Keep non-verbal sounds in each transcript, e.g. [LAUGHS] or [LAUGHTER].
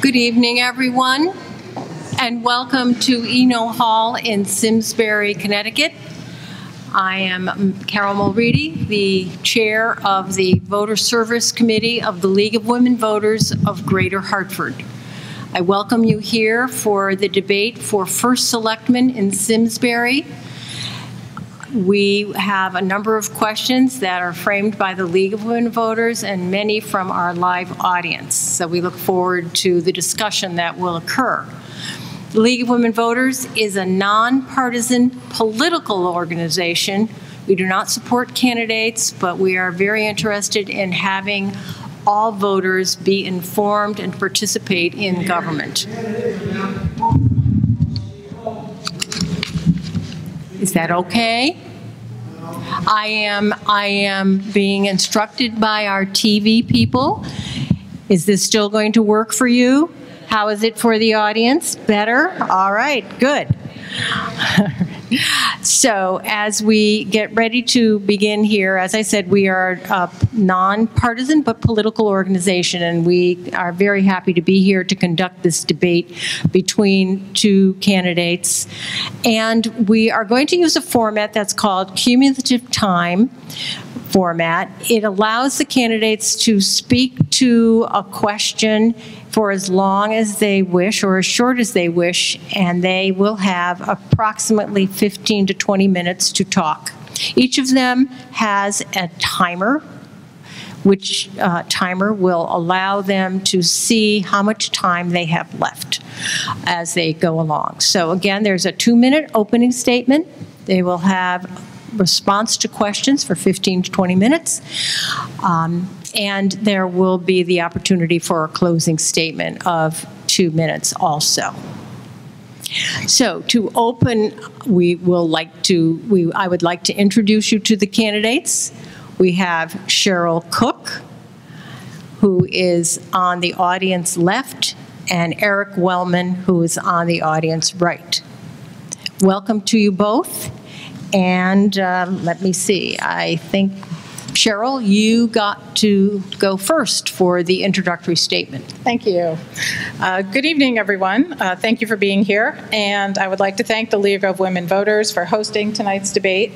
Good evening, everyone, and welcome to Eno Hall in Simsbury, Connecticut. I am Carol Mulready, the chair of the Voter Service Committee of the League of Women Voters of Greater Hartford. I welcome you here for the debate for First Selectman in Simsbury. We have a number of questions that are framed by the League of Women Voters and many from our live audience. So we look forward to the discussion that will occur. The League of Women Voters is a nonpartisan political organization. We do not support candidates, but we are very interested in having all voters be informed and participate in government. Is that okay? I am, I am being instructed by our TV people. Is this still going to work for you? How is it for the audience? Better? All right, good. [LAUGHS] so, as we get ready to begin here, as I said, we are a nonpartisan but political organization, and we are very happy to be here to conduct this debate between two candidates. And we are going to use a format that's called cumulative time format. It allows the candidates to speak to a question for as long as they wish or as short as they wish, and they will have approximately 15 to 20 minutes to talk. Each of them has a timer, which uh, timer will allow them to see how much time they have left as they go along. So again, there's a two-minute opening statement. They will have response to questions for 15 to 20 minutes. Um, and there will be the opportunity for a closing statement of two minutes also. So to open, we will like to, we, I would like to introduce you to the candidates. We have Cheryl Cook, who is on the audience left, and Eric Wellman, who is on the audience right. Welcome to you both. And uh, let me see, I think Cheryl, you got to go first for the introductory statement. Thank you. Uh, good evening, everyone. Uh, thank you for being here. And I would like to thank the League of Women Voters for hosting tonight's debate.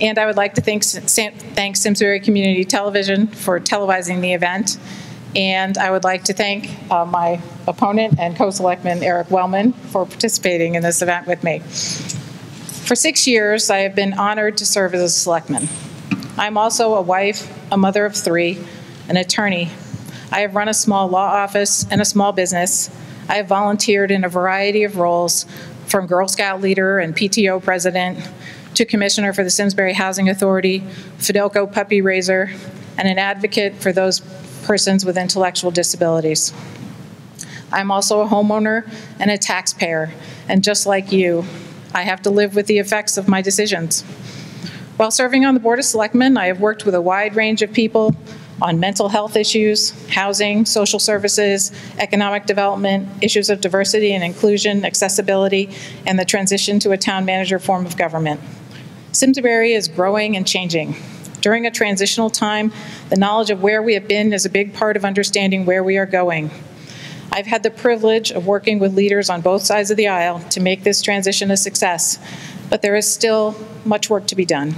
And I would like to thank, thank Simsbury Community Television for televising the event. And I would like to thank uh, my opponent and co-selectman Eric Wellman for participating in this event with me. For six years, I have been honored to serve as a selectman. I'm also a wife, a mother of three, an attorney. I have run a small law office and a small business. I have volunteered in a variety of roles, from Girl Scout leader and PTO president to commissioner for the Simsbury Housing Authority, Fidelco puppy raiser, and an advocate for those persons with intellectual disabilities. I'm also a homeowner and a taxpayer, and just like you, I have to live with the effects of my decisions. While serving on the Board of Selectmen, I have worked with a wide range of people on mental health issues, housing, social services, economic development, issues of diversity and inclusion, accessibility, and the transition to a town manager form of government. Simsbury is growing and changing. During a transitional time, the knowledge of where we have been is a big part of understanding where we are going. I've had the privilege of working with leaders on both sides of the aisle to make this transition a success, but there is still much work to be done.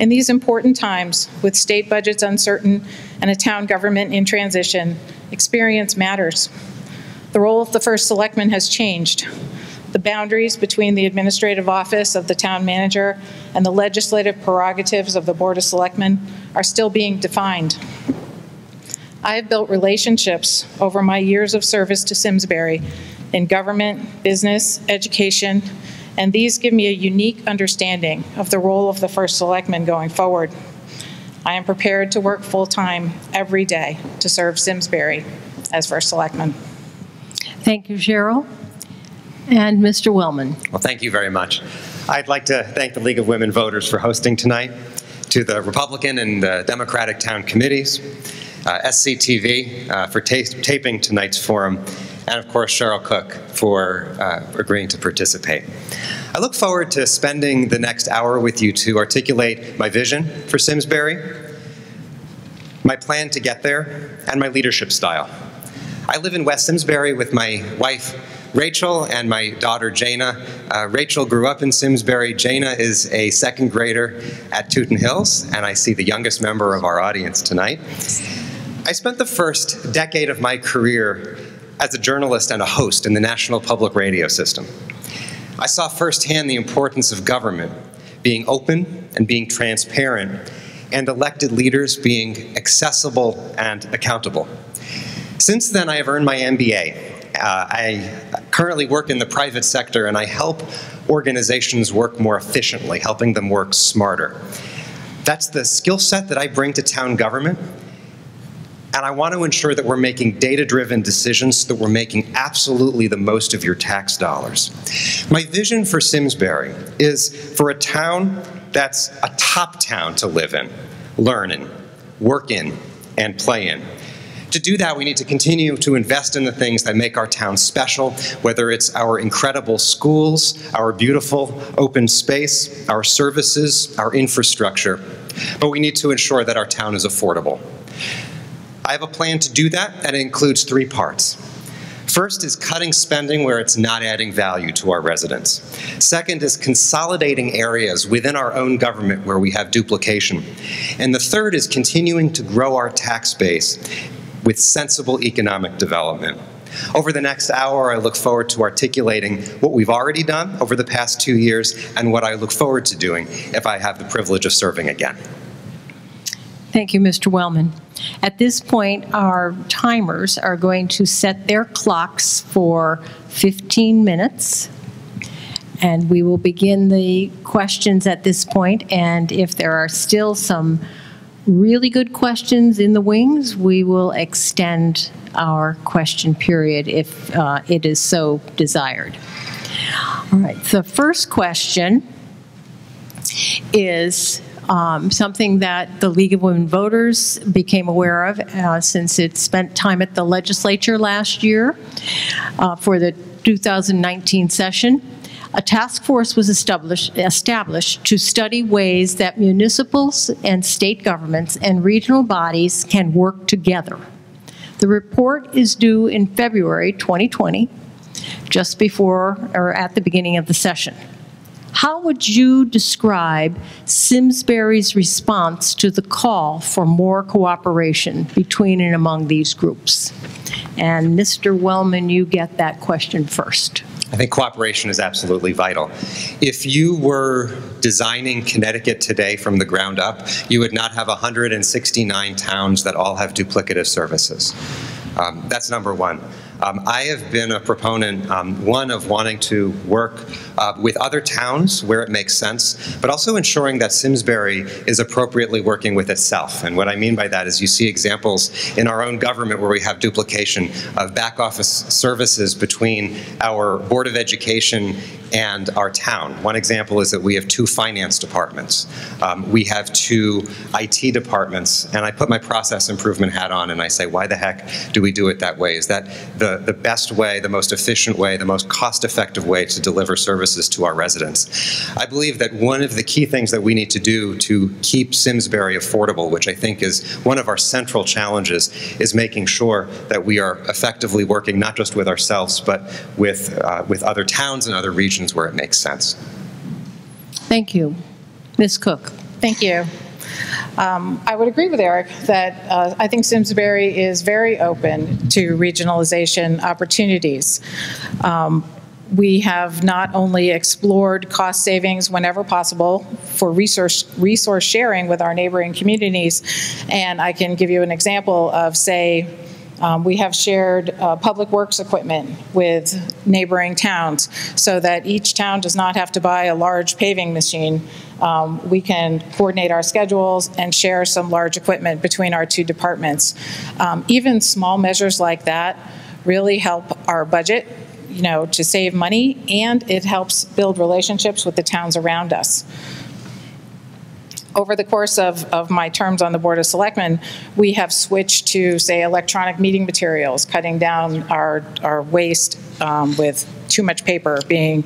In these important times, with state budgets uncertain and a town government in transition, experience matters. The role of the first selectman has changed. The boundaries between the administrative office of the town manager and the legislative prerogatives of the Board of Selectmen are still being defined. I have built relationships over my years of service to Simsbury in government, business, education, and these give me a unique understanding of the role of the First Selectman going forward. I am prepared to work full time every day to serve Simsbury as First Selectman. Thank you, Cheryl. And Mr. Wellman. Well, thank you very much. I'd like to thank the League of Women Voters for hosting tonight, to the Republican and the Democratic town committees, uh, SCTV uh, for taping tonight's forum, and of course Cheryl Cook for uh, agreeing to participate. I look forward to spending the next hour with you to articulate my vision for Simsbury, my plan to get there, and my leadership style. I live in West Simsbury with my wife, Rachel, and my daughter, Jana. Uh, Rachel grew up in Simsbury. Jana is a second grader at Tootin' Hills, and I see the youngest member of our audience tonight. I spent the first decade of my career as a journalist and a host in the National Public Radio system. I saw firsthand the importance of government being open and being transparent, and elected leaders being accessible and accountable. Since then, I have earned my MBA. Uh, I currently work in the private sector and I help organizations work more efficiently, helping them work smarter. That's the skill set that I bring to town government and I want to ensure that we're making data-driven decisions so that we're making absolutely the most of your tax dollars. My vision for Simsbury is for a town that's a top town to live in, learn in, work in, and play in. To do that, we need to continue to invest in the things that make our town special, whether it's our incredible schools, our beautiful open space, our services, our infrastructure. But we need to ensure that our town is affordable. I have a plan to do that, and it includes three parts. First is cutting spending where it's not adding value to our residents. Second is consolidating areas within our own government where we have duplication. And the third is continuing to grow our tax base with sensible economic development. Over the next hour, I look forward to articulating what we've already done over the past two years and what I look forward to doing if I have the privilege of serving again. Thank you, Mr. Wellman. At this point, our timers are going to set their clocks for 15 minutes. And we will begin the questions at this point. And if there are still some really good questions in the wings, we will extend our question period if uh, it is so desired. All right, the first question is um, something that the League of Women Voters became aware of uh, since it spent time at the legislature last year uh, for the 2019 session. A task force was established, established to study ways that municipals and state governments and regional bodies can work together. The report is due in February 2020, just before or at the beginning of the session. How would you describe Simsbury's response to the call for more cooperation between and among these groups? And Mr. Wellman, you get that question first. I think cooperation is absolutely vital. If you were designing Connecticut today from the ground up, you would not have 169 towns that all have duplicative services. Um, that's number one. Um, I have been a proponent, um, one, of wanting to work uh, with other towns where it makes sense, but also ensuring that Simsbury is appropriately working with itself. And what I mean by that is you see examples in our own government where we have duplication of back office services between our Board of Education and our town. One example is that we have two finance departments. Um, we have two IT departments, and I put my process improvement hat on and I say, why the heck do we do it that way? Is that the, the best way, the most efficient way, the most cost-effective way to deliver services to our residents? I believe that one of the key things that we need to do to keep Simsbury affordable, which I think is one of our central challenges, is making sure that we are effectively working not just with ourselves, but with, uh, with other towns and other regions where it makes sense. Thank you. Ms. Cook. Thank you. Um, I would agree with Eric that uh, I think Simsbury is very open to regionalization opportunities. Um, we have not only explored cost savings whenever possible for resource resource sharing with our neighboring communities, and I can give you an example of say um, we have shared uh, public works equipment with neighboring towns so that each town does not have to buy a large paving machine. Um, we can coordinate our schedules and share some large equipment between our two departments. Um, even small measures like that really help our budget you know, to save money, and it helps build relationships with the towns around us over the course of, of my terms on the Board of Selectmen, we have switched to, say, electronic meeting materials, cutting down our, our waste um, with too much paper being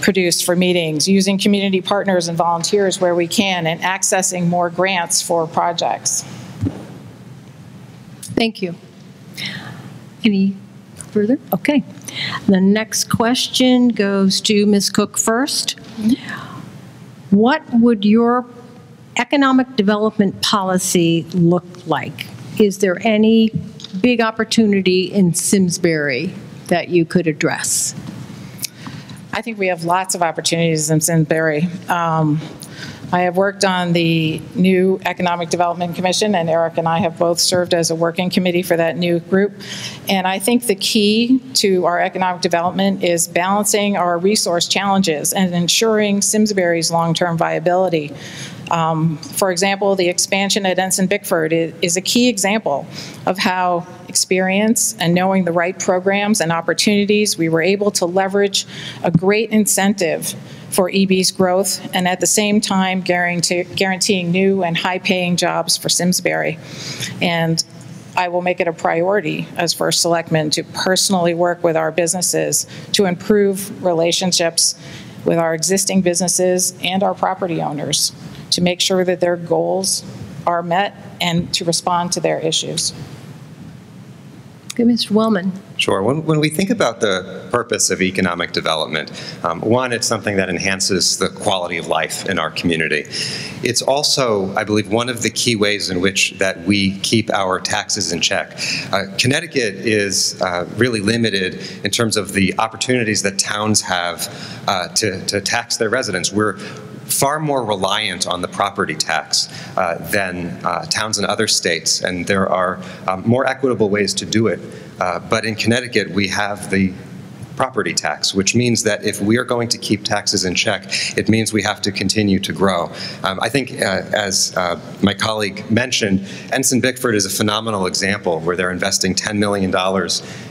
produced for meetings, using community partners and volunteers where we can, and accessing more grants for projects. Thank you. Any further? Okay. The next question goes to Ms. Cook first. What would your economic development policy look like? Is there any big opportunity in Simsbury that you could address? I think we have lots of opportunities in Simsbury. Um, I have worked on the new Economic Development Commission, and Eric and I have both served as a working committee for that new group. And I think the key to our economic development is balancing our resource challenges and ensuring Simsbury's long-term viability. Um, for example, the expansion at Ensign Bickford is, a key example of how experience and knowing the right programs and opportunities, we were able to leverage a great incentive for EB's growth and at the same time guarantee, guaranteeing new and high-paying jobs for Simsbury. And I will make it a priority as first selectman to personally work with our businesses to improve relationships with our existing businesses and our property owners to make sure that their goals are met and to respond to their issues. Okay, Mr. Wellman. Sure. When, when we think about the purpose of economic development, um, one, it's something that enhances the quality of life in our community. It's also, I believe, one of the key ways in which that we keep our taxes in check. Uh, Connecticut is uh, really limited in terms of the opportunities that towns have uh, to, to tax their residents. We're far more reliant on the property tax uh, than uh, towns in other states, and there are um, more equitable ways to do it. Uh, but in Connecticut, we have the property tax, which means that if we are going to keep taxes in check, it means we have to continue to grow. Um, I think, uh, as uh, my colleague mentioned, Ensign Bickford is a phenomenal example where they're investing $10 million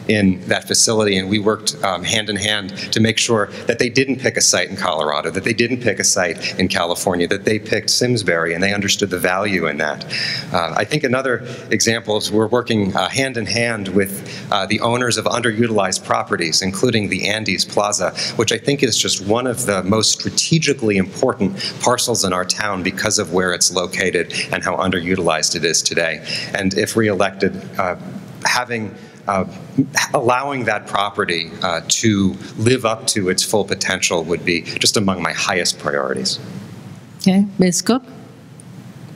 in that facility, and we worked um, hand in hand to make sure that they didn't pick a site in Colorado, that they didn't pick a site in California, that they picked Simsbury, and they understood the value in that. Uh, I think another example is we're working uh, hand in hand with uh, the owners of underutilized properties, including the Andes Plaza, which I think is just one of the most strategically important parcels in our town because of where it's located and how underutilized it is today. And if reelected, uh, having uh, allowing that property uh, to live up to its full potential would be just among my highest priorities. Okay, Ms. Cook,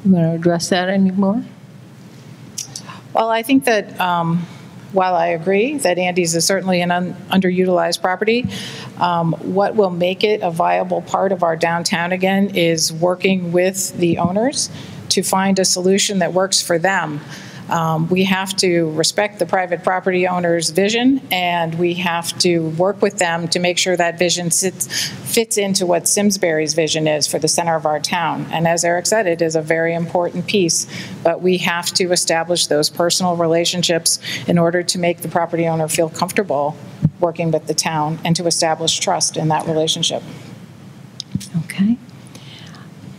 you want to address that anymore? Well, I think that um, while I agree that Andes is certainly an un underutilized property, um, what will make it a viable part of our downtown again is working with the owners to find a solution that works for them. Um, we have to respect the private property owner's vision and we have to work with them to make sure that vision sits, fits into what Simsbury's vision is for the center of our town. And as Eric said, it is a very important piece, but we have to establish those personal relationships in order to make the property owner feel comfortable working with the town and to establish trust in that relationship. Okay.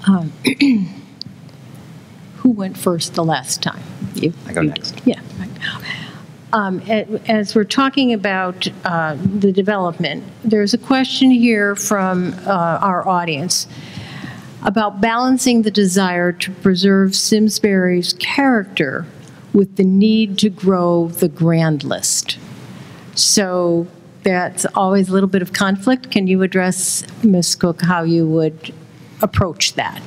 Um, [CLEARS THROAT] who went first the last time? You. I go you next. Yeah. Um, As we're talking about uh, the development, there's a question here from uh, our audience about balancing the desire to preserve Simsbury's character with the need to grow the grand list. So that's always a little bit of conflict. Can you address, Ms. Cook, how you would approach that?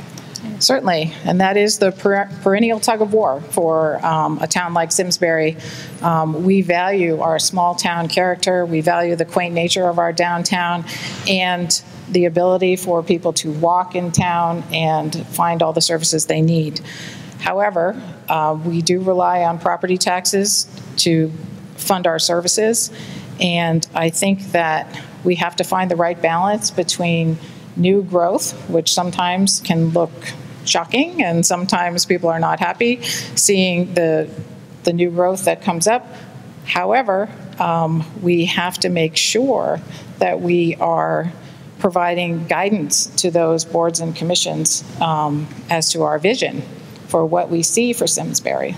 Certainly, and that is the per perennial tug of war for um, a town like Simsbury. Um, we value our small town character, we value the quaint nature of our downtown, and the ability for people to walk in town and find all the services they need. However, uh, we do rely on property taxes to fund our services, and I think that we have to find the right balance between new growth, which sometimes can look shocking, and sometimes people are not happy seeing the, the new growth that comes up. However, um, we have to make sure that we are providing guidance to those boards and commissions um, as to our vision for what we see for Simsbury.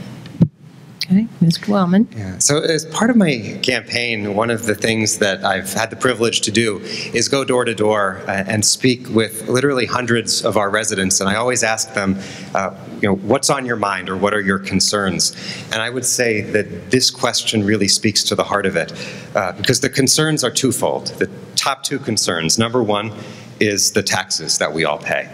Okay, Mr. Wellman. Yeah. So, as part of my campaign, one of the things that I've had the privilege to do is go door to door uh, and speak with literally hundreds of our residents. And I always ask them, uh, you know, what's on your mind or what are your concerns? And I would say that this question really speaks to the heart of it uh, because the concerns are twofold. The top two concerns number one is the taxes that we all pay,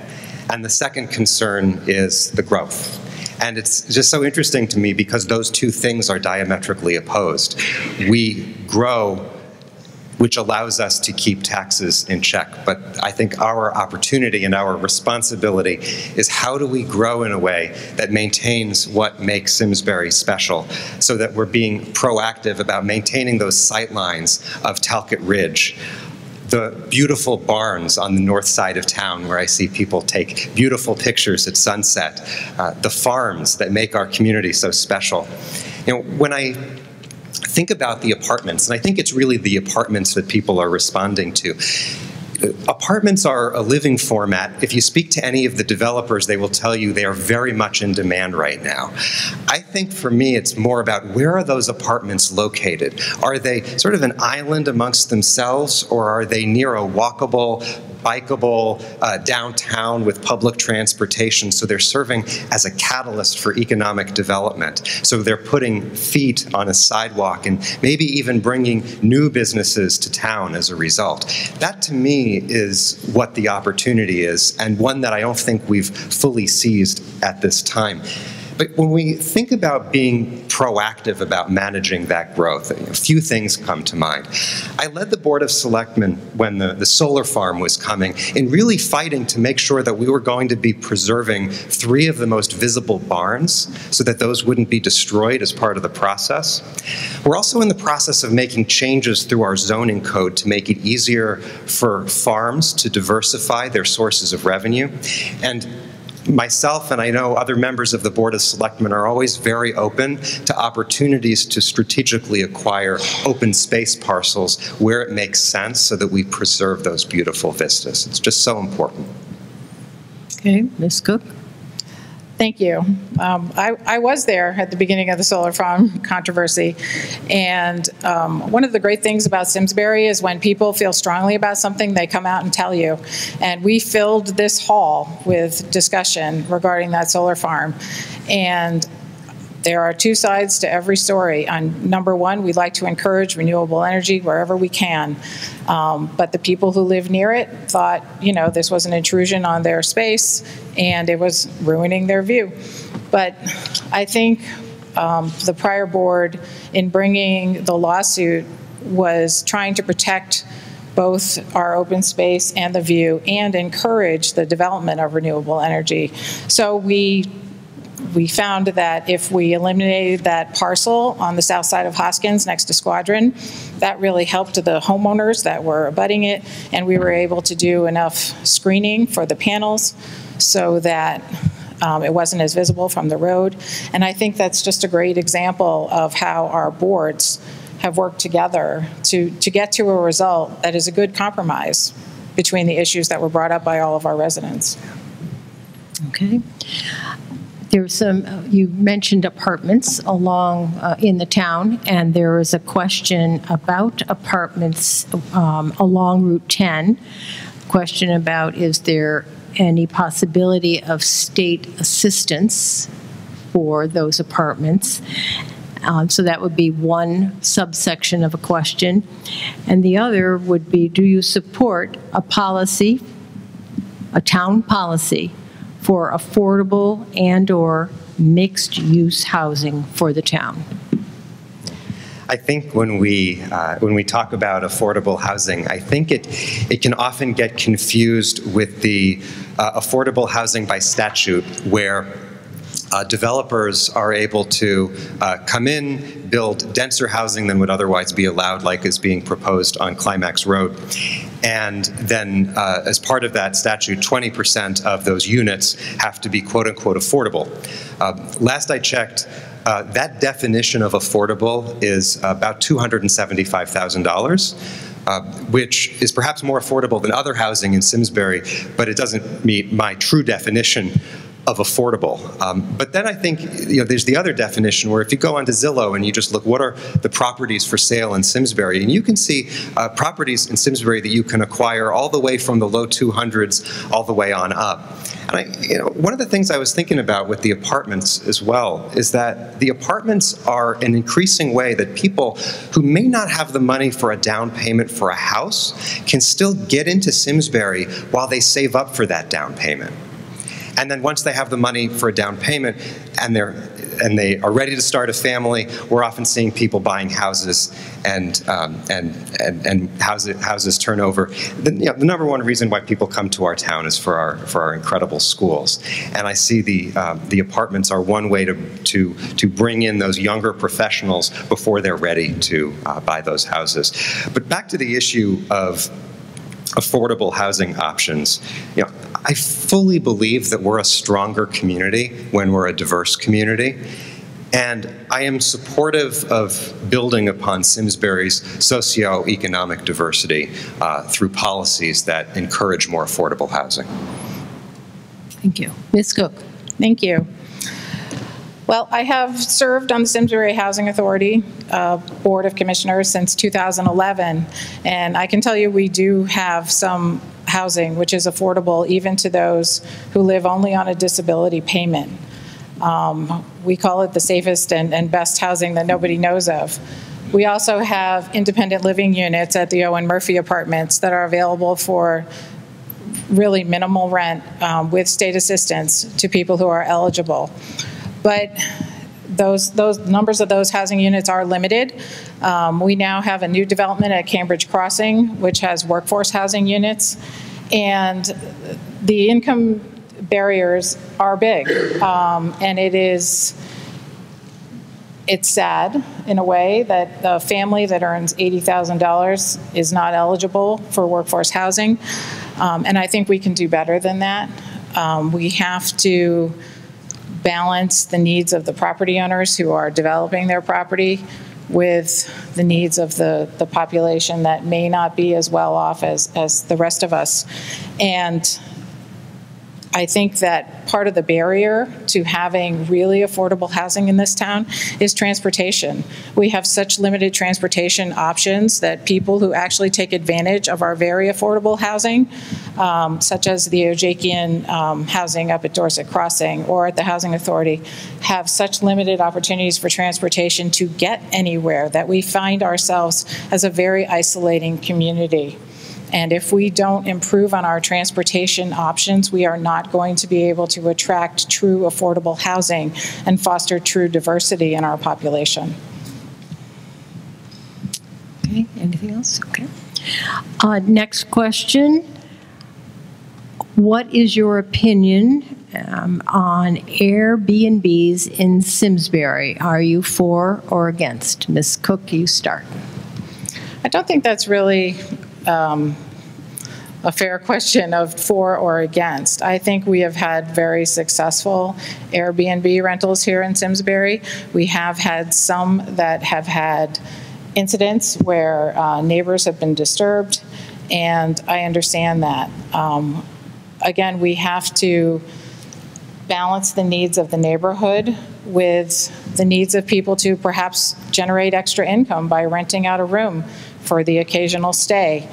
and the second concern is the growth. And it's just so interesting to me because those two things are diametrically opposed. We grow, which allows us to keep taxes in check. But I think our opportunity and our responsibility is how do we grow in a way that maintains what makes Simsbury special so that we're being proactive about maintaining those sight lines of Talcott Ridge, the beautiful barns on the north side of town where I see people take beautiful pictures at sunset, uh, the farms that make our community so special. You know, when I think about the apartments, and I think it's really the apartments that people are responding to, apartments are a living format. If you speak to any of the developers, they will tell you they are very much in demand right now. I think for me, it's more about where are those apartments located? Are they sort of an island amongst themselves, or are they near a walkable, bikeable uh, downtown with public transportation. So they're serving as a catalyst for economic development. So they're putting feet on a sidewalk and maybe even bringing new businesses to town as a result. That to me is what the opportunity is, and one that I don't think we've fully seized at this time. But when we think about being proactive about managing that growth, a few things come to mind. I led the Board of Selectmen when the, the solar farm was coming in really fighting to make sure that we were going to be preserving three of the most visible barns so that those wouldn't be destroyed as part of the process. We're also in the process of making changes through our zoning code to make it easier for farms to diversify their sources of revenue. And myself and I know other members of the Board of Selectmen are always very open to opportunities to strategically acquire open space parcels where it makes sense so that we preserve those beautiful vistas. It's just so important. Okay, Ms. Cook. Thank you. Um, I, I, was there at the beginning of the solar farm [LAUGHS] controversy. And um, one of the great things about Simsbury is when people feel strongly about something, they come out and tell you. And we filled this hall with discussion regarding that solar farm. And there are two sides to every story. On number one, we like to encourage renewable energy wherever we can. Um, but the people who live near it thought, you know, this was an intrusion on their space and it was ruining their view. But I think um, the prior board, in bringing the lawsuit, was trying to protect both our open space and the view and encourage the development of renewable energy. So we we found that if we eliminated that parcel on the south side of Hoskins next to Squadron, that really helped the homeowners that were abutting it, and we were able to do enough screening for the panels so that um, it wasn't as visible from the road. And I think that's just a great example of how our boards have worked together to, to get to a result that is a good compromise between the issues that were brought up by all of our residents. Okay there's some, uh, you mentioned apartments along uh, in the town, and there is a question about apartments um, along Route 10. Question about is there any possibility of state assistance for those apartments? Um, so that would be one subsection of a question. And the other would be do you support a policy, a town policy for affordable and/or mixed-use housing for the town? I think when we uh, when we talk about affordable housing, I think it it can often get confused with the uh, affordable housing by statute, where uh, developers are able to uh, come in, build denser housing than would otherwise be allowed, like is being proposed on Climax Road. And then, uh, as part of that statute, 20% of those units have to be quote unquote affordable. Uh, last I checked, uh, that definition of affordable is about $275,000. Uh, which is perhaps more affordable than other housing in Simsbury, but it doesn't meet my true definition of affordable. Um, but then I think you know there's the other definition where if you go onto Zillow and you just look what are the properties for sale in Simsbury, and you can see uh, properties in Simsbury that you can acquire all the way from the low 200s all the way on up. And I, you know, one of the things I was thinking about with the apartments as well is that the apartments are an increasing way that people who may not have the money for a down payment for a house can still get into Simsbury while they save up for that down payment. And then once they have the money for a down payment and they're and they are ready to start a family, we're often seeing people buying houses and um, and and, and houses, houses turnover. The, you know, the number one reason why people come to our town is for our for our incredible schools. And I see the um, the apartments are one way to to to bring in those younger professionals before they're ready to uh, buy those houses. But back to the issue of affordable housing options. You know, I fully believe that we're a stronger community when we're a diverse community. And I am supportive of building upon Simsbury's socioeconomic diversity uh, through policies that encourage more affordable housing. Thank you. Ms. Cook. Thank you. Well, I have served on the Simsbury Housing Authority uh, Board of Commissioners since 2011, and I can tell you we do have some housing which is affordable even to those who live only on a disability payment. Um, we call it the safest and, and best housing that nobody knows of. We also have independent living units at the Owen Murphy Apartments that are available for really minimal rent um, with state assistance to people who are eligible. But those, those numbers of those housing units are limited. Um, we now have a new development at Cambridge Crossing, which has workforce housing units. And the income barriers are big. Um, and it is, it's sad in a way that the family that earns $80,000 is not eligible for workforce housing. Um, and I think we can do better than that. Um, we have to balance the needs of the property owners who are developing their property with the needs of the, the population that may not be as well off as, as the rest of us. And I think that part of the barrier to having really affordable housing in this town is transportation. We have such limited transportation options that people who actually take advantage of our very affordable housing, um, such as the Ojakian um, housing up at Dorset Crossing or at the Housing Authority, have such limited opportunities for transportation to get anywhere that we find ourselves as a very isolating community. And if we don't improve on our transportation options, we are not going to be able to attract true affordable housing and foster true diversity in our population. Okay, anything else? Okay. Uh, next question. What is your opinion um, on Airbnbs in Simsbury? Are you for or against? Ms. Cook, you start. I don't think that's really um, a fair question of for or against. I think we have had very successful Airbnb rentals here in Simsbury. We have had some that have had incidents where uh, neighbors have been disturbed, and I understand that. Um, again, we have to balance the needs of the neighborhood with the needs of people to perhaps generate extra income by renting out a room for the occasional stay.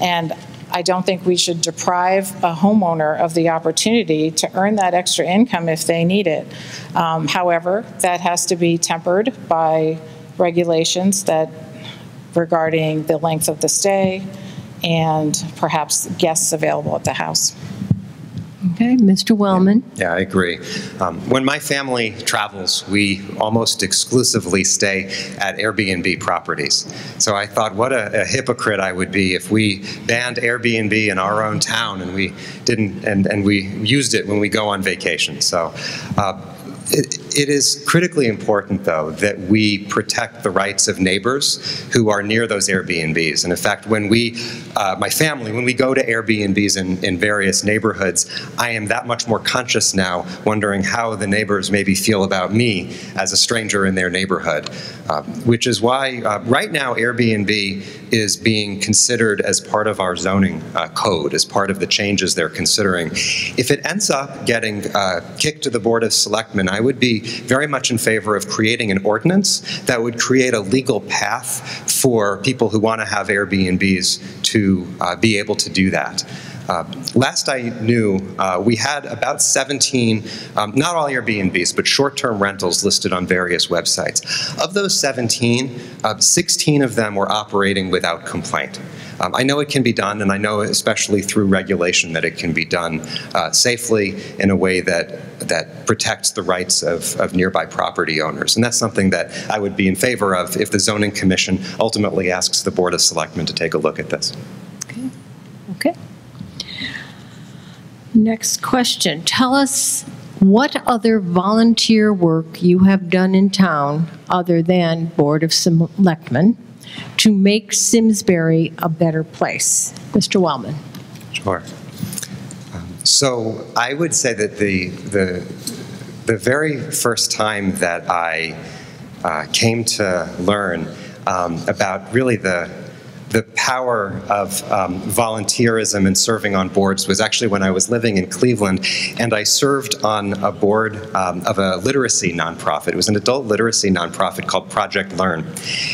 And I don't think we should deprive a homeowner of the opportunity to earn that extra income if they need it. Um, however, that has to be tempered by regulations that regarding the length of the stay and perhaps guests available at the house. Okay, Mr. Wellman. Yeah, I agree. Um, when my family travels, we almost exclusively stay at Airbnb properties. So I thought, what a, a, hypocrite I would be if we banned Airbnb in our own town and we didn't, and, and we used it when we go on vacation. So. Uh, it, it is critically important, though, that we protect the rights of neighbors who are near those Airbnbs. And in fact, when we, uh, my family, when we go to Airbnbs in, in various neighborhoods, I am that much more conscious now, wondering how the neighbors maybe feel about me as a stranger in their neighborhood. Uh, which is why uh, right now Airbnb is being considered as part of our zoning uh, code, as part of the changes they're considering. If it ends up getting uh, kicked to the Board of Selectmen, I would be very much in favor of creating an ordinance that would create a legal path for people who want to have Airbnbs to uh, be able to do that. Uh, last I knew, uh, we had about 17, um, not all Airbnbs, but short-term rentals listed on various websites. Of those 17, uh, 16 of them were operating without complaint. Um, I know it can be done, and I know, especially through regulation, that it can be done uh, safely in a way that that protects the rights of, of nearby property owners. And that's something that I would be in favor of if the Zoning Commission ultimately asks the Board of Selectmen to take a look at this. Okay. Okay. Next question. Tell us what other volunteer work you have done in town other than Board of Selectmen to make Simsbury a better place? Mr. Wellman. Sure. Um, So I would say that the, the, the very first time that I uh, came to learn um, about really the, the power of um, volunteerism and serving on boards was actually when I was living in Cleveland, and I served on a board um, of a literacy nonprofit. It was an adult literacy nonprofit called Project Learn.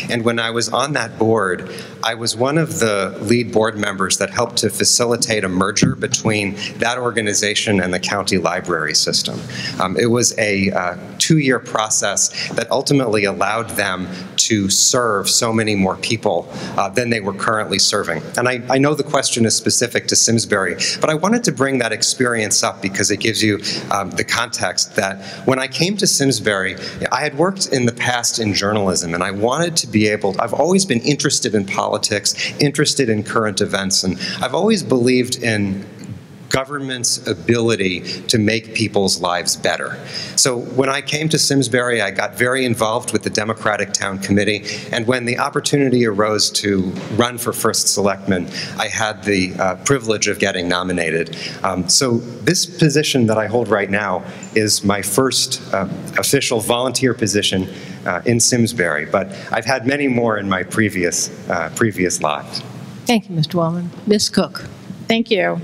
And when I was on that board, I was one of the lead board members that helped to facilitate a merger between that organization and the county library system. Um, it was a uh, two-year process that ultimately allowed them to serve so many more people uh, than they were currently serving. And I, I know the question is specific to Simsbury, but I wanted to bring that experience up because it gives you um, the context that when I came to Simsbury, I had worked in the past in journalism, and I wanted to be able, I've always been interested in politics, interested in current events, and I've always believed in government's ability to make people's lives better. So when I came to Simsbury, I got very involved with the Democratic Town Committee, and when the opportunity arose to run for First Selectman, I had the uh, privilege of getting nominated. Um, so this position that I hold right now is my first uh, official volunteer position uh, in Simsbury, but I've had many more in my previous, uh, previous lives. Thank you, Mr. Wellman. Ms. Cook. Thank you.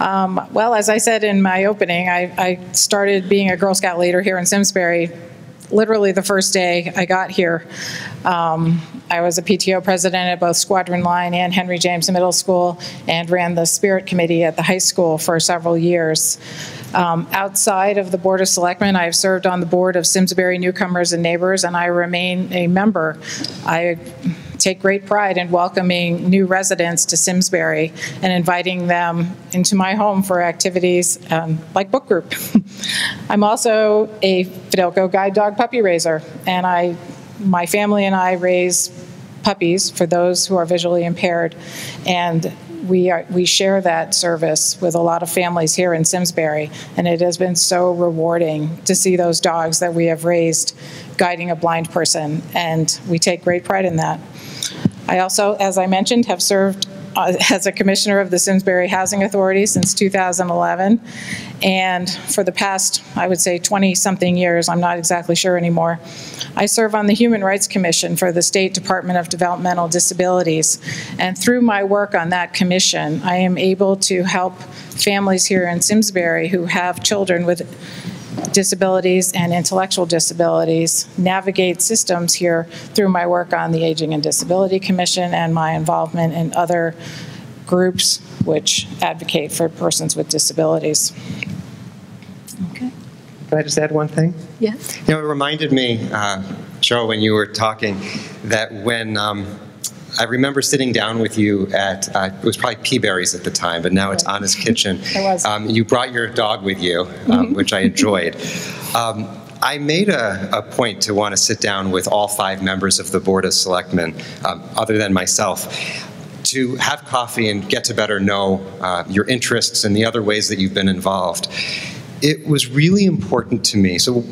Um, Well, as I said in my opening, I I started being a Girl Scout leader here in Simsbury literally the first day I got here. Um, I was a PTO president at both Squadron Line and Henry James Middle School and ran the Spirit Committee at the high school for several years. Um, Outside of the Board of Selectmen, I have served on the board of Simsbury Newcomers and Neighbors, and I remain a member. I take great pride in welcoming new residents to Simsbury and inviting them into my home for activities um, like book group. [LAUGHS] I'm also a Fidelco guide dog puppy raiser, and I, my family and I raise puppies for those who are visually impaired, and we are, we share that service with a lot of families here in Simsbury, and it has been so rewarding to see those dogs that we have raised guiding a blind person, and we take great pride in that. I also, as I mentioned, have served uh, as a commissioner of the Simsbury Housing Authority since 2011. And for the past, I would say 20-something years, I'm not exactly sure anymore, I serve on the Human Rights Commission for the State Department of Developmental Disabilities. And through my work on that commission, I am able to help families here in Simsbury who have children with disabilities and intellectual disabilities navigate systems here through my work on the Aging and Disability Commission and my involvement in other groups which advocate for persons with disabilities. Okay. Can I just add one thing? Yes. You know, it reminded me, uh, Cheryl, when you were talking, that when um, I remember sitting down with you at, uh, it was probably Peaberry's at the time, but now it's Honest Kitchen. It was. Um, you brought your dog with you, um, which I enjoyed. Um, I made a, a point to want to sit down with all five members of the Board of Selectmen, um, other than myself, to have coffee and get to better know uh, your interests and the other ways that you've been involved. It was really important to me. So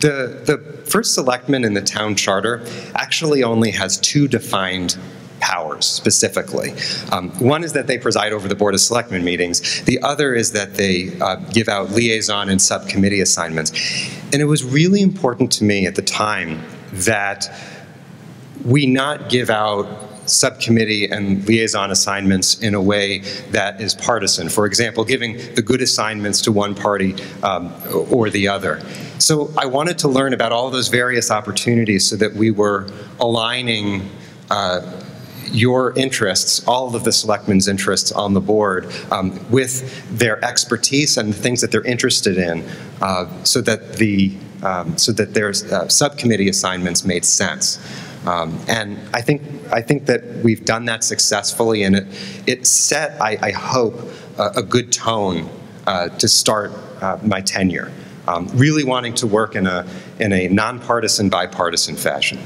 the, the first selectman in the town charter actually only has two defined powers specifically. Um, one is that they preside over the Board of Selectmen meetings. The other is that they uh, give out liaison and subcommittee assignments. And it was really important to me at the time that we not give out subcommittee and liaison assignments in a way that is partisan. For example, giving the good assignments to one party um, or the other. So I wanted to learn about all those various opportunities so that we were aligning uh, your interests, all of the selectmen's interests on the board, um, with their expertise and the things that they're interested in, uh, so that the um, so that their uh, subcommittee assignments made sense. Um, and I think I think that we've done that successfully, and it it set, I, I hope, a, a, good tone uh, to start uh, my tenure. Um, really wanting to work in a in a nonpartisan, bipartisan fashion.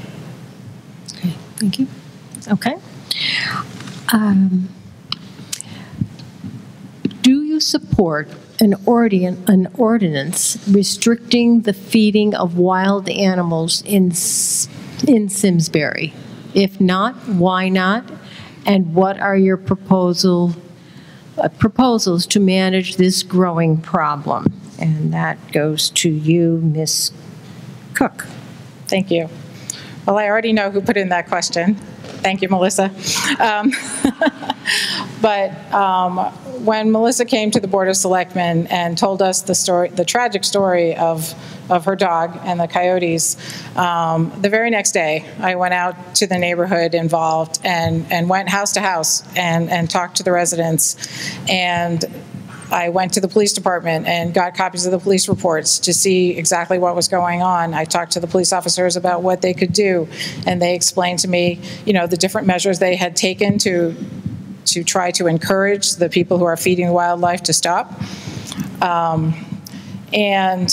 Okay, thank you. Okay. Um, do you support an, ordin an ordinance restricting the feeding of wild animals in in Simsbury? If not, why not? And what are your proposal, uh, proposals to manage this growing problem? And that goes to you, Ms. Cook. Thank you. Well, I already know who put in that question. Thank you, Melissa. Um, [LAUGHS] but um, when Melissa came to the Board of Selectmen and told us the story, the tragic story of of her dog and the coyotes. Um, the very next day, I went out to the neighborhood involved and, and went house to house and, and talked to the residents. And I went to the police department and got copies of the police reports to see exactly what was going on. I talked to the police officers about what they could do, and they explained to me, you know, the different measures they had taken to to try to encourage the people who are feeding wildlife to stop. Um, and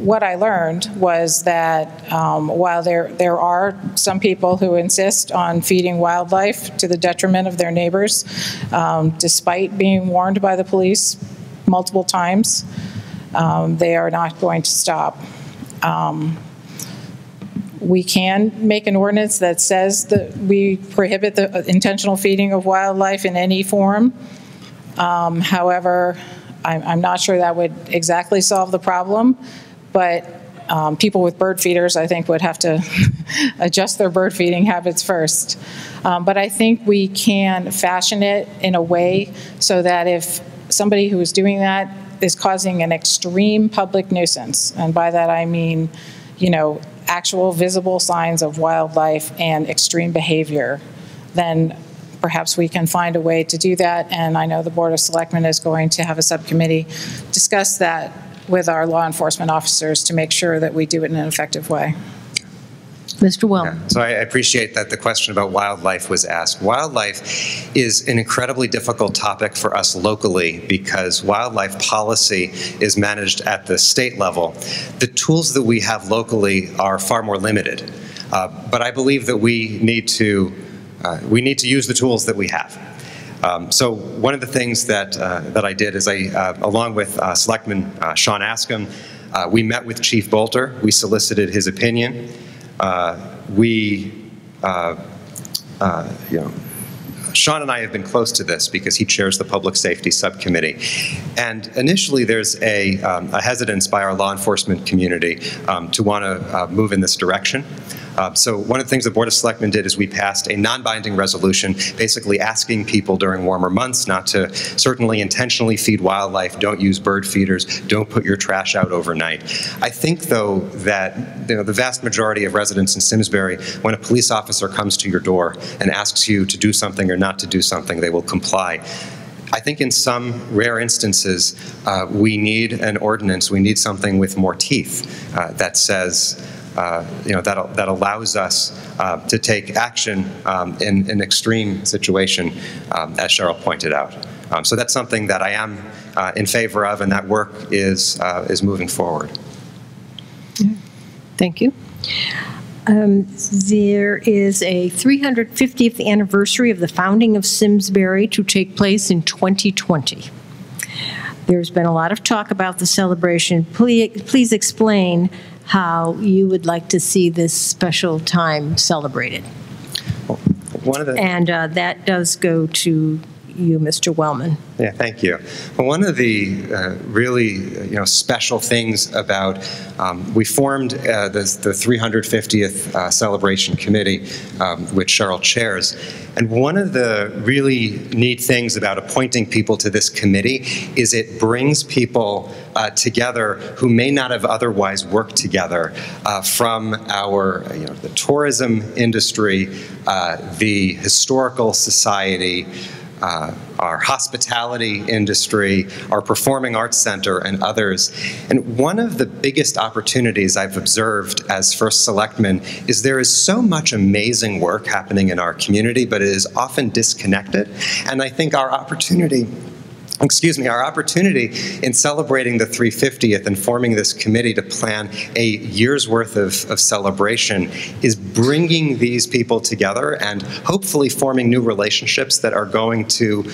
what I learned was that um, while there, there are some people who insist on feeding wildlife to the detriment of their neighbors, um, despite being warned by the police multiple times, um, they are not going to stop. Um, we can make an ordinance that says that we prohibit the intentional feeding of wildlife in any form. Um, however, I'm, I'm not sure that would exactly solve the problem but um, people with bird feeders, I think, would have to [LAUGHS] adjust their bird feeding habits first. Um, but I think we can fashion it in a way so that if somebody who is doing that is causing an extreme public nuisance, and by that I mean, you know, actual visible signs of wildlife and extreme behavior, then perhaps we can find a way to do that. And I know the Board of Selectmen is going to have a subcommittee discuss that with our law enforcement officers to make sure that we do it in an effective way. Mr. Well. Yeah. So I appreciate that the question about wildlife was asked. Wildlife is an incredibly difficult topic for us locally because wildlife policy is managed at the state level. The tools that we have locally are far more limited. Uh, but I believe that we need to uh, we need to use the tools that we have. Um, so one of the things that, uh, that I did is I, uh, along with uh, Selectman uh, Sean Askham, uh, we met with Chief Boulter. We solicited his opinion. Uh, we, you know, Sean and I have been close to this because he chairs the Public Safety Subcommittee. And initially, there's a, um, a hesitance by our law enforcement community um, to want to move in this direction. Uh, so one of the things the Board of Selectmen did is we passed a non-binding resolution basically asking people during warmer months not to certainly intentionally feed wildlife, don't use bird feeders, don't put your trash out overnight. I think, though, that you know, the vast majority of residents in Simsbury, when a police officer comes to your door and asks you to do something or not to do something, they will comply. I think in some rare instances, uh, we need an ordinance, we need something with more teeth uh, that says, uh, you know, that, that allows us uh, to take action um, in an extreme situation, um, as Cheryl pointed out. Um, so that's something that I am uh, in favor of, and that work is, uh, is moving forward. Thank you. Um, there is a 350th anniversary of the founding of Simsbury to take place in 2020. There's been a lot of talk about the celebration. Please, please explain how you would like to see this special time celebrated. One of the And uh, that does go to you, Mr. Wellman. Yeah, thank you. Well, one of the uh, really you know special things about um, we formed uh, the, the 350th uh, celebration committee, um, which Cheryl chairs, and one of the really neat things about appointing people to this committee is it brings people uh, together who may not have otherwise worked together uh, from our you know the tourism industry, uh, the historical society uh, our hospitality industry, our performing arts center, and others. And one of the biggest opportunities I've observed as first selectman is there is so much amazing work happening in our community, but it is often disconnected. And I think our opportunity excuse me, our opportunity in celebrating the 350th and forming this committee to plan a year's worth of, of, celebration is bringing these people together and hopefully forming new relationships that are going to,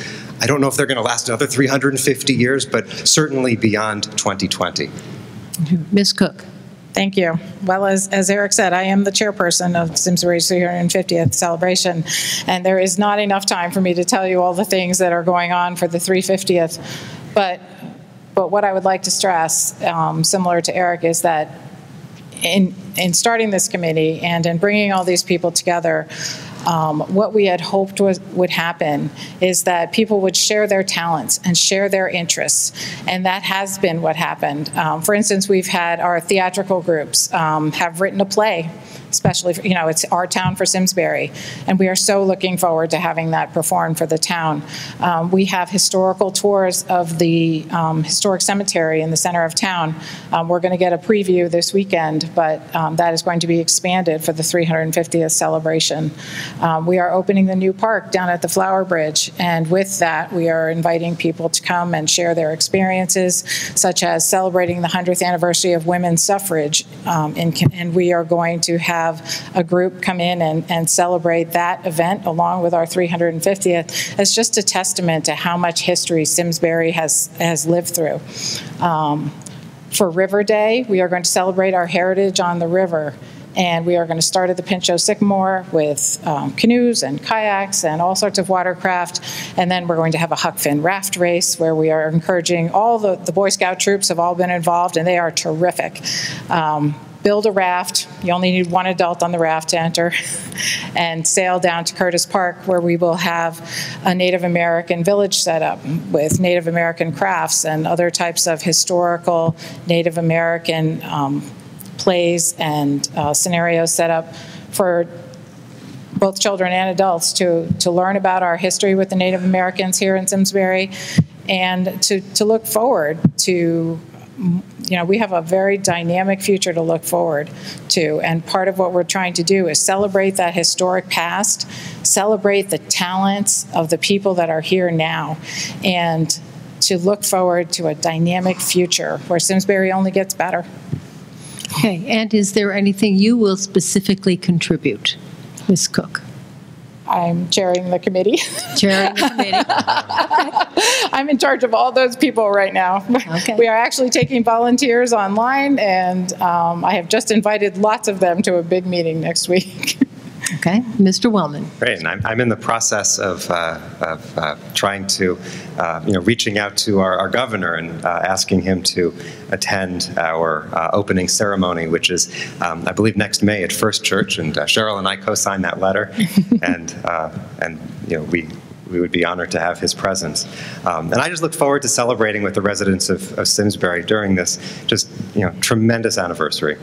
I don't know if they're going to last another 350 years, but certainly beyond 2020. Ms. Cook. Thank you. Well, as, as Eric said, I am the chairperson of Simsbury's 350th celebration, and there is not enough time for me to tell you all the things that are going on for the 350th. But, but what I would like to stress, um, similar to Eric, is that in, in starting this committee and in bringing all these people together, um, what we had hoped was, would happen is that people would share their talents and share their interests, and that has been what happened. Um, for instance, we've had our theatrical groups um, have written a play especially, for, you know, it's our town for Simsbury. And we are so looking forward to having that performed for the town. Um, we have historical tours of the um, historic cemetery in the center of town. Um, we're going to get a preview this weekend, but um, that is going to be expanded for the 350th celebration. Um, we are opening the new park down at the Flower Bridge, and with that, we are inviting people to come and share their experiences, such as celebrating the 100th anniversary of women's suffrage, um, and we are going to have have a group come in and, and celebrate that event along with our 350th as just a testament to how much history Simsbury has, has lived through. Um, for River Day, we are going to celebrate our heritage on the river. And we are going to start at the Pinchot Sycamore with um, canoes and kayaks and all sorts of watercraft. And then we're going to have a Huck Finn raft race where we are encouraging all the, the Boy Scout troops have all been involved and they are terrific. Um, build a raft. You only need one adult on the raft to enter, [LAUGHS] and sail down to Curtis Park, where we will have a Native American village set up with Native American crafts and other types of historical Native American um, plays and uh, scenarios set up for both children and adults to, to learn about our history with the Native Americans here in Simsbury and to, to look forward to you know, we have a very dynamic future to look forward to. And part of what we're trying to do is celebrate that historic past, celebrate the talents of the people that are here now, and to look forward to a dynamic future where Simsbury only gets better. Okay, and is there anything you will specifically contribute, Ms. Cook? I'm chairing the committee. Chairing the committee. [LAUGHS] I'm in charge of all those people right now. Okay. We are actually taking volunteers online, and um, I have just invited lots of them to a big meeting next week. [LAUGHS] Okay, Mr. Wellman. Great, and I'm, I'm in the process of, uh, of uh, trying to, uh, you know, reaching out to our, our governor and uh, asking him to attend our uh, opening ceremony, which is, um, I believe, next May at First Church, and uh, Cheryl and I co-signed that letter, [LAUGHS] and and you know we we would be honored to have his presence. Um, and I just look forward to celebrating with the residents of, of Simsbury during this just you know tremendous anniversary.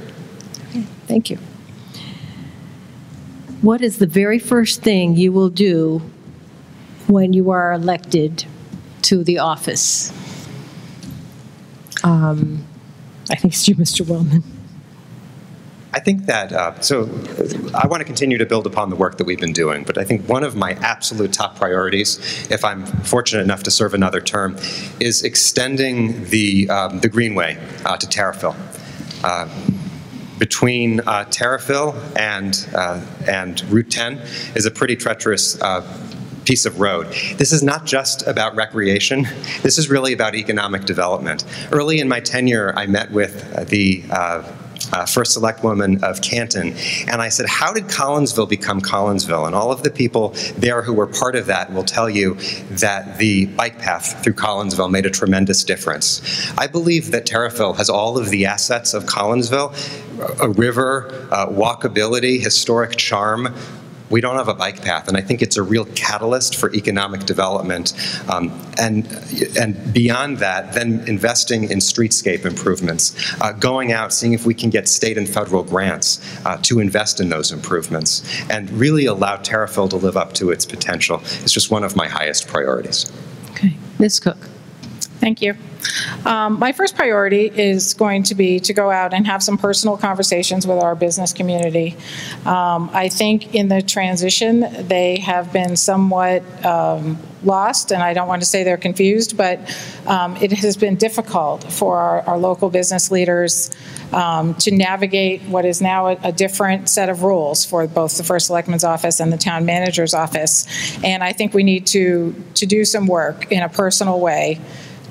Thank you what is the very first thing you will do when you are elected to the office? Um, I think it's [LAUGHS] you, Mr. Wellman. I think that, uh, so I want to continue to build upon the work that we've been doing, but I think one of my absolute top priorities, if I'm fortunate enough to serve another term, is extending the, um, the Greenway uh, to Tariffville. Uh, between uh, and, uh, and Route 10 is a pretty treacherous uh, piece of road. This is not just about recreation. This is really about economic development. Early in my tenure, I met with the uh, first select woman of Canton. And I said, How did Collinsville become Collinsville? And all of the people there who were part of that will tell you that the bike path through Collinsville made a tremendous difference. I believe that Tariffville has all of the assets of Collinsville a river, uh, walkability, historic charm, we don't have a bike path, and I think it's a real catalyst for economic development. Um, and, and beyond that, then investing in streetscape improvements, uh, going out, seeing if we can get state and federal grants uh, to invest in those improvements, and really allow Tariffville to live up to its potential is just one of my highest priorities. Okay. Ms. Cook. Thank you. Um, my first priority is going to be to go out and have some personal conversations with our business community. Um, I think in the transition, they have been somewhat um, lost, and I don't want to say they're confused, but um, it has been difficult for our, our local business leaders um, to navigate what is now a, a, different set of rules for both the First Selectman's office and the Town Manager's office. And I think we need to, to do some work in a personal way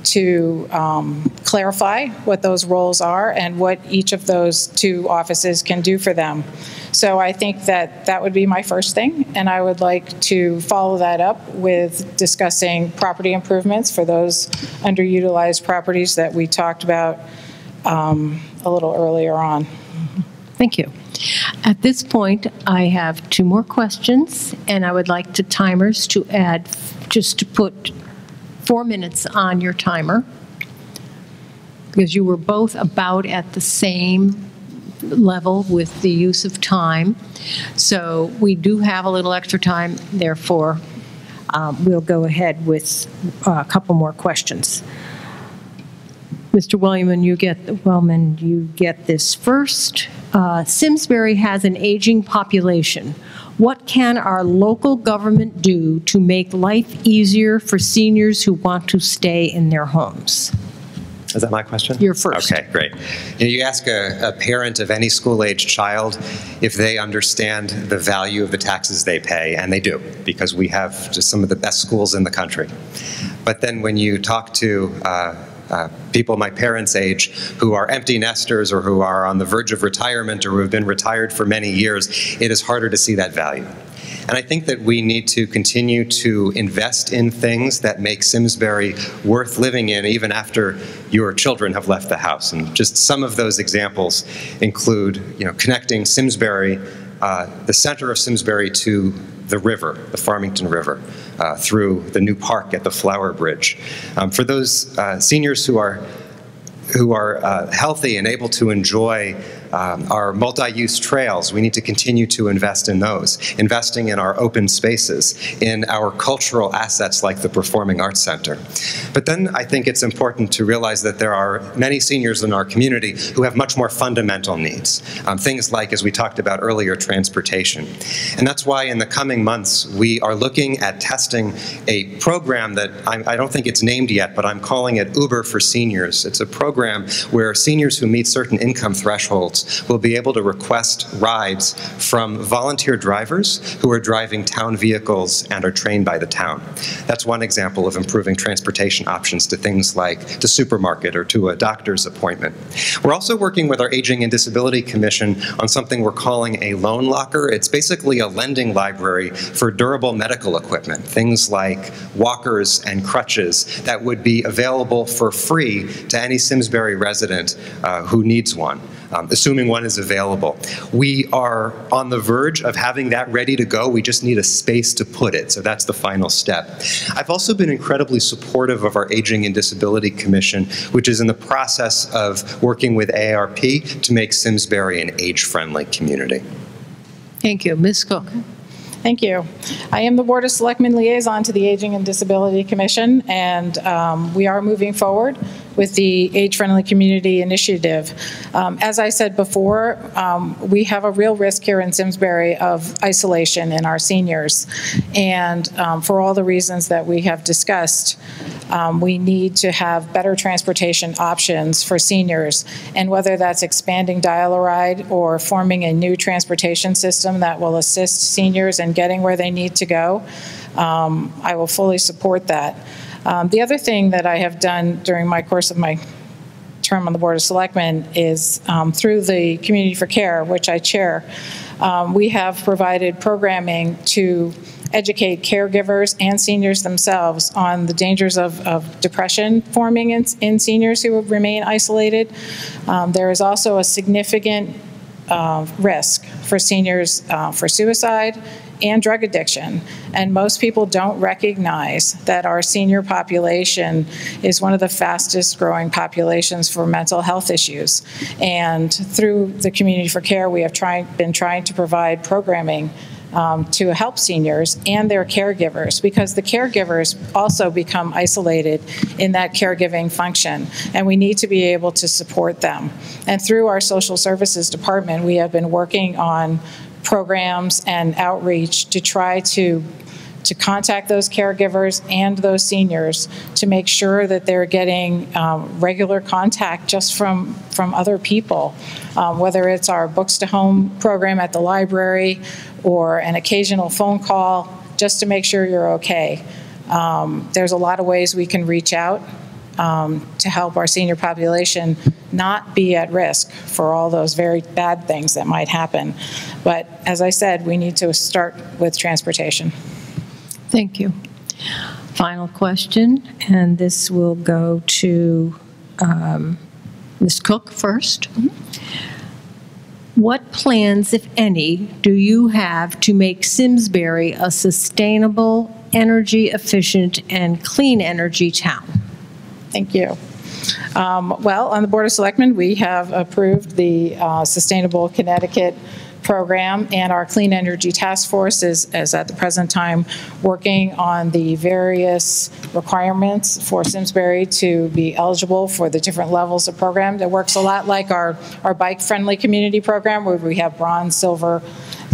to um, clarify what those roles are and what each of those two offices can do for them. So I think that that would be my first thing, and I would like to follow that up with discussing property improvements for those underutilized properties that we talked about um, a little earlier on. Thank you. At this point, I have two more questions, and I would like the timers to add, just to put four minutes on your timer because you were both about at the same level with the use of time. So we do have a little extra time, therefore, um, we'll go ahead with uh, a couple more questions. Mr. Wellman, you get Wellman, you get this first. Uh, Simsbury has an aging population. What can our local government do to make life easier for seniors who want to stay in their homes? Is that my question? You're first. Okay, great. You, know, you ask a, a, parent of any school age child if they understand the value of the taxes they pay, and they do, because we have just some of the best schools in the country. But then when you talk to uh, uh, people my parents' age who are empty nesters or who are on the verge of retirement or who have been retired for many years, it is harder to see that value. And I think that we need to continue to invest in things that make Simsbury worth living in even after your children have left the house. And just some of those examples include, you know, connecting Simsbury, uh, the center of Simsbury to the river, the Farmington River, uh, through the new park at the Flower Bridge. Um, for those uh, seniors who are who are uh, healthy and able to enjoy um, our multi-use trails, we need to continue to invest in those, investing in our open spaces, in our cultural assets like the Performing Arts Center. But then I think it's important to realize that there are many seniors in our community who have much more fundamental needs. Um, things like, as we talked about earlier, transportation. And that's why in the coming months, we are looking at testing a program that I, I don't think it's named yet, but I'm calling it Uber for Seniors. It's a program where seniors who meet certain income thresholds will be able to request rides from volunteer drivers who are driving town vehicles and are trained by the town. That's one example of improving transportation options to things like the supermarket or to a doctor's appointment. We're also working with our Aging and Disability Commission on something we're calling a loan locker. It's basically a lending library for durable medical equipment, things like walkers and crutches that would be available for free to any Simsbury resident uh, who needs one um, assuming one is available. We are on the verge of having that ready to go. We just need a space to put it. So that's the final step. I've also been incredibly supportive of our Aging and Disability Commission, which is in the process of working with AARP to make Simsbury an age-friendly community. Thank you. Ms. Cook. Thank you. I am the Board of Selectmen liaison to the Aging and Disability Commission, and um, we are moving forward with the Age Friendly Community Initiative. Um, as I said before, um, we have a real risk here in Simsbury of isolation in our seniors. And um, for all the reasons that we have discussed, um, we need to have better transportation options for seniors. And whether that's expanding dial-a-ride or forming a new transportation system that will assist seniors in getting where they need to go, um, I will fully support that. Um, the other thing that I have done during my course of my term on the Board of Selectmen is um, through the Community for Care, which I chair, um, we have provided programming to educate caregivers and seniors themselves on the dangers of, of depression forming in, in, seniors who remain isolated. Um, there is also a significant uh, risk for seniors uh, for suicide and drug addiction. And most people don't recognize that our senior population is one of the fastest growing populations for mental health issues. And through the Community for Care, we have try, been trying to provide programming um, to help seniors and their caregivers because the caregivers also become isolated in that caregiving function and we need to be able to support them. And through our social services department, we have been working on programs and outreach to try to to contact those caregivers and those seniors to make sure that they're getting um, regular contact just from from other people, um, whether it's our Books to Home program at the library or an occasional phone call, just to make sure you're okay. Um, there's a lot of ways we can reach out um, to help our senior population not be at risk for all those very bad things that might happen. But as I said, we need to start with transportation. Thank you. Final question, and this will go to um, Ms. Cook 1st mm -hmm. What plans, if any, do you have to make Simsbury a sustainable, energy efficient, and clean energy town? Thank you. Um, well, on the Board of Selectmen, we have approved the uh, Sustainable Connecticut program and our Clean Energy Task Force is, is at the present time working on the various requirements for Simsbury to be eligible for the different levels of program. It works a lot like our, our bike-friendly community program where we have bronze, silver,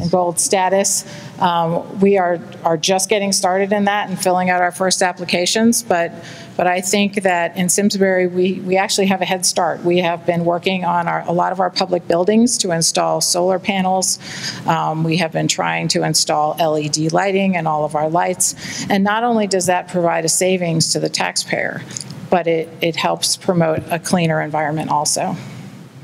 and gold status. Um, we are, are just getting started in that and filling out our first applications, but, but I think that in Simsbury, we, we actually have a head start. We have been working on our, a lot of our public buildings to install solar panels. Um, we have been trying to install LED lighting in all of our lights. And not only does that provide a savings to the taxpayer, but it, it helps promote a cleaner environment also.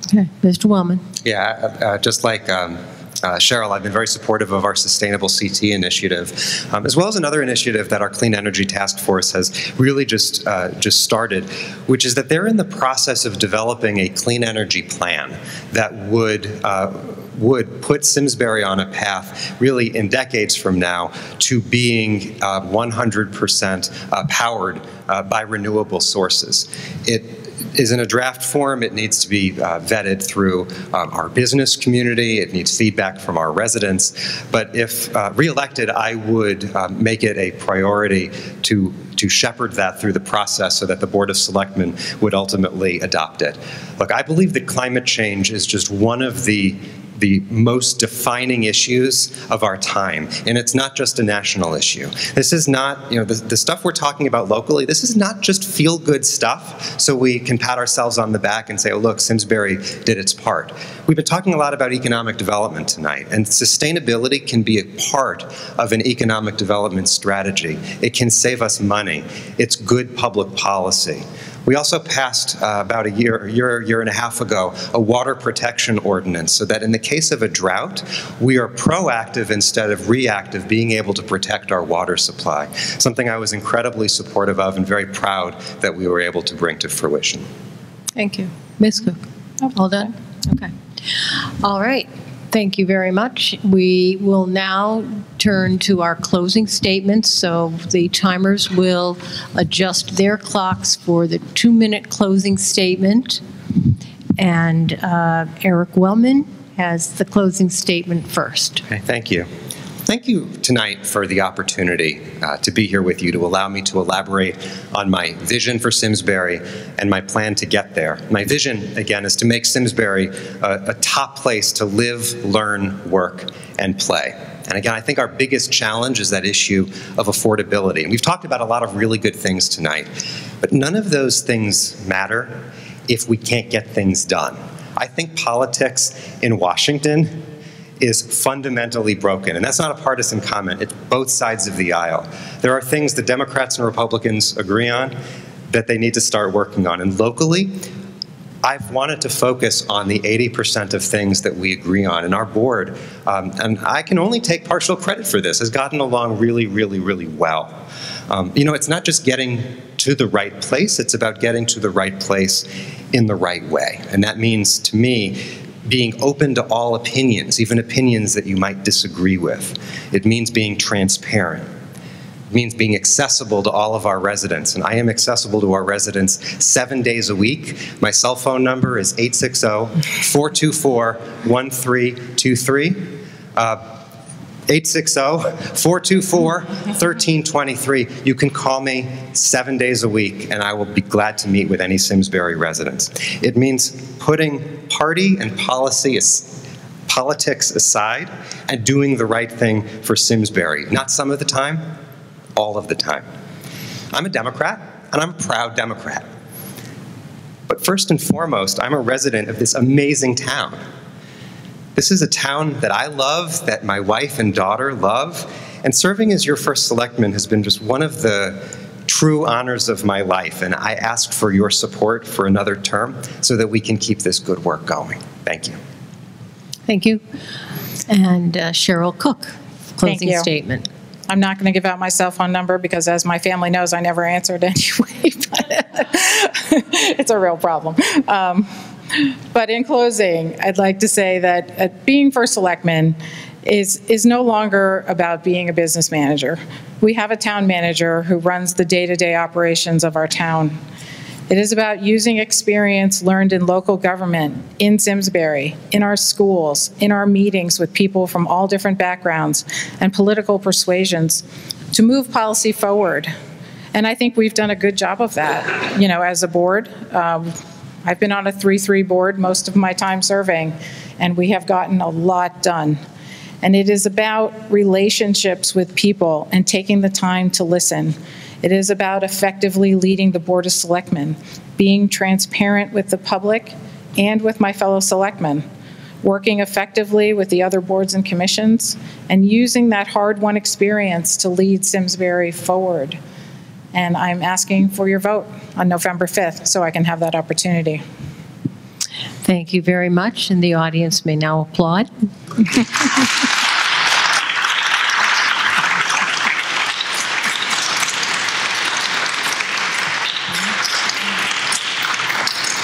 Okay, Mr. Wellman. Yeah, uh, just like um, uh, Cheryl, I've been very supportive of our Sustainable CT initiative, um, as well as another initiative that our Clean Energy Task Force has really just, uh, just started, which is that they're in the process of developing a clean energy plan that would uh, would put Simsbury on a path really in decades from now to being 100% uh, uh, powered uh, by renewable sources. It is in a draft form. It needs to be uh, vetted through um, our business community. It needs feedback from our residents. But if uh, reelected, I would uh, make it a priority to to shepherd that through the process so that the Board of Selectmen would ultimately adopt it. Look, I believe that climate change is just one of the the most defining issues of our time. And it's not just a national issue. This is not, you know, the, the stuff we're talking about locally, this is not just feel good stuff so we can pat ourselves on the back and say, oh, look, Simsbury did its part. We've been talking a lot about economic development tonight, and sustainability can be a part of an economic development strategy. It can save us money. It's good public policy. We also passed uh, about a year, year, year and a half ago, a water protection ordinance so that in the case of a drought, we are proactive instead of reactive, being able to protect our water supply. Something I was incredibly supportive of and very proud that we were able to bring to fruition. Thank you. Ms. Cook, all done? Okay. All right. Thank you very much. We will now turn to our closing statements. So the timers will adjust their clocks for the two-minute closing statement. And uh, Eric Wellman has the closing statement first. Okay, thank you. Thank you tonight for the opportunity uh, to be here with you to allow me to elaborate on my vision for Simsbury and my plan to get there. My vision, again, is to make Simsbury a, a top place to live, learn, work, and play. And again, I think our biggest challenge is that issue of affordability. And we've talked about a lot of really good things tonight, but none of those things matter if we can't get things done. I think politics in Washington is fundamentally broken. And that's not a partisan comment, it's both sides of the aisle. There are things the Democrats and Republicans agree on that they need to start working on. And locally, I've wanted to focus on the 80% of things that we agree on. And our board, um, and I can only take partial credit for this, has gotten along really, really, really well. Um, you know, it's not just getting to the right place, it's about getting to the right place in the right way. And that means, to me, being open to all opinions, even opinions that you might disagree with. It means being transparent It means being accessible to all of our residents. And I am accessible to our residents seven days a week. My cell phone number is 860-424-1323. Uh, 860-424-1323. You can call me seven days a week, and I will be glad to meet with any Simsbury residents. It means putting party and policy politics aside and doing the right thing for Simsbury. Not some of the time, all of the time. I'm a Democrat, and I'm a proud Democrat. But first and foremost, I'm a resident of this amazing town. This is a town that I love, that my wife and daughter love, and serving as your first selectman has been just one of the true honors of my life, and I ask for your support for another term so that we can keep this good work going. Thank you. Thank you. And uh, Cheryl Cook, closing you. statement. I'm not going to give out my cell phone number because, as my family knows, I never answered [LAUGHS] anyway. But [LAUGHS] it's a real problem. Um, but in closing, I'd like to say that uh, being first selectman is is no longer about being a business manager. We have a town manager who runs the day-to-day operations of our town. It is about using experience learned in local government, in Simsbury, in our schools, in our meetings with people from all different backgrounds and political persuasions to move policy forward. And I think we've done a good job of that, you know, as a board. Um, I've been on a 3-3 board most of my time serving, and we have gotten a lot done. And it is about relationships with people and taking the time to listen it is about effectively leading the Board of Selectmen, being transparent with the public and with my fellow selectmen, working effectively with the other boards and commissions, and using that hard-won experience to lead Simsbury forward. And I'm asking for your vote on November 5th so I can have that opportunity. Thank you very much, and the audience may now applaud. [LAUGHS]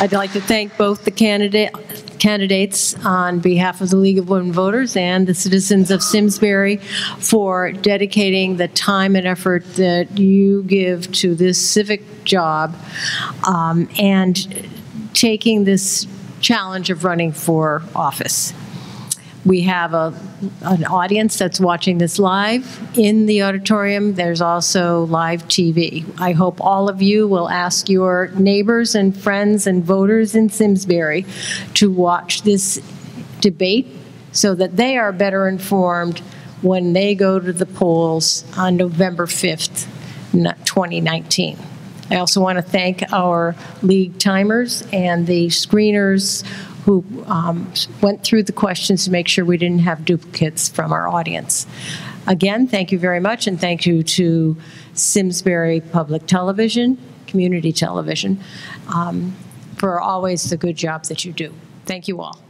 I'd like to thank both the candidate, candidates on behalf of the League of Women Voters and the citizens of Simsbury for dedicating the time and effort that you give to this civic job um, and taking this challenge of running for office. We have a, an audience that's watching this live in the auditorium. There's also live TV. I hope all of you will ask your neighbors and friends and voters in Simsbury to watch this debate so that they are better informed when they go to the polls on November 5th, 2019. I also want to thank our league timers and the screeners who um, went through the questions to make sure we didn't have duplicates from our audience. Again, thank you very much, and thank you to Simsbury Public Television, Community Television, um, for always the good job that you do. Thank you all.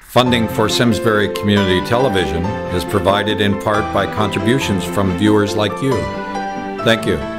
Funding for Simsbury Community Television is provided in part by contributions from viewers like you. Thank you.